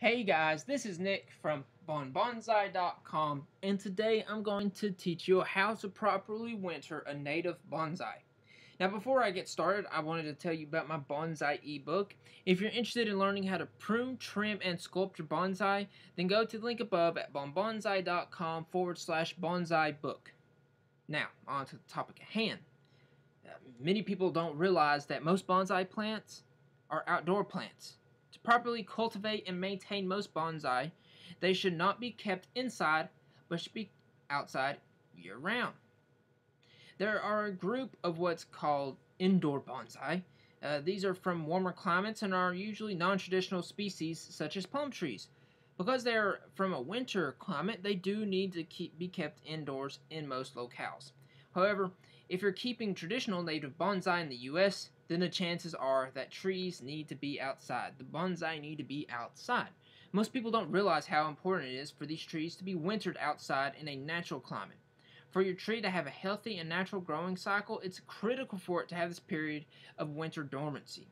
Hey guys, this is Nick from bonnebonsai.com and today I'm going to teach you how to properly winter a native bonsai. Now before I get started, I wanted to tell you about my bonsai ebook. If you're interested in learning how to prune, trim, and sculpt your bonsai, then go to the link above at bonnebonsai.com forward slash bonsai book. Now, on to the topic at hand. Uh, many people don't realize that most bonsai plants are outdoor plants. To properly cultivate and maintain most bonsai, they should not be kept inside, but should be outside year-round. There are a group of what's called indoor bonsai. Uh, these are from warmer climates and are usually non-traditional species such as palm trees. Because they are from a winter climate, they do need to keep, be kept indoors in most locales. However, if you're keeping traditional native bonsai in the U.S., then the chances are that trees need to be outside. The bonsai need to be outside. Most people don't realize how important it is for these trees to be wintered outside in a natural climate. For your tree to have a healthy and natural growing cycle, it's critical for it to have this period of winter dormancy.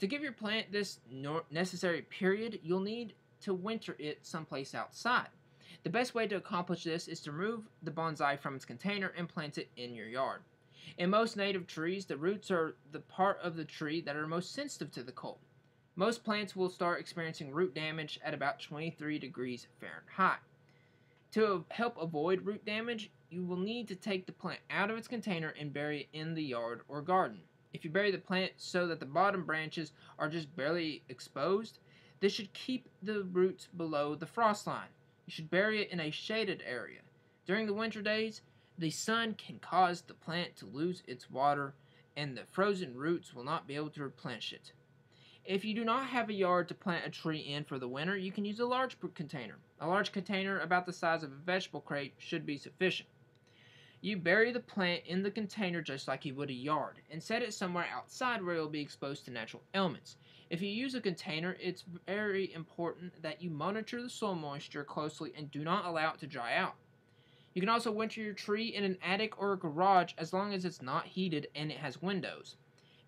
To give your plant this necessary period, you'll need to winter it someplace outside. The best way to accomplish this is to remove the bonsai from its container and plant it in your yard. In most native trees, the roots are the part of the tree that are most sensitive to the cold. Most plants will start experiencing root damage at about 23 degrees Fahrenheit. To help avoid root damage, you will need to take the plant out of its container and bury it in the yard or garden. If you bury the plant so that the bottom branches are just barely exposed, this should keep the roots below the frost line. You should bury it in a shaded area. During the winter days, the sun can cause the plant to lose its water and the frozen roots will not be able to replenish it. If you do not have a yard to plant a tree in for the winter, you can use a large container. A large container about the size of a vegetable crate should be sufficient. You bury the plant in the container just like you would a yard and set it somewhere outside where it will be exposed to natural elements. If you use a container, it's very important that you monitor the soil moisture closely and do not allow it to dry out. You can also winter your tree in an attic or a garage as long as it's not heated and it has windows.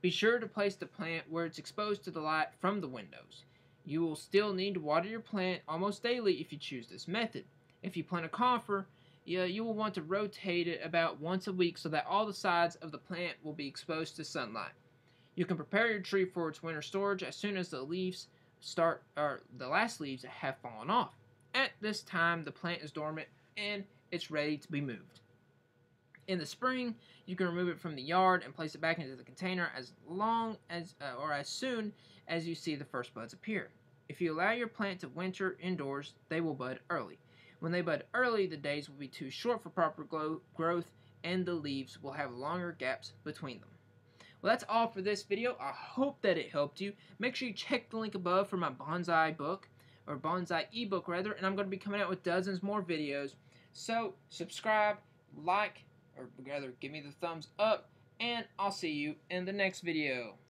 Be sure to place the plant where it's exposed to the light from the windows. You will still need to water your plant almost daily if you choose this method. If you plant a conifer, you will want to rotate it about once a week so that all the sides of the plant will be exposed to sunlight. You can prepare your tree for its winter storage as soon as the leaves start or the last leaves have fallen off. At this time the plant is dormant and it's ready to be moved. In the spring, you can remove it from the yard and place it back into the container as long as uh, or as soon as you see the first buds appear. If you allow your plant to winter indoors, they will bud early. When they bud early, the days will be too short for proper growth and the leaves will have longer gaps between them. Well, that's all for this video. I hope that it helped you. Make sure you check the link above for my bonsai book, or bonsai ebook rather, and I'm going to be coming out with dozens more videos so, subscribe, like, or rather give me the thumbs up, and I'll see you in the next video.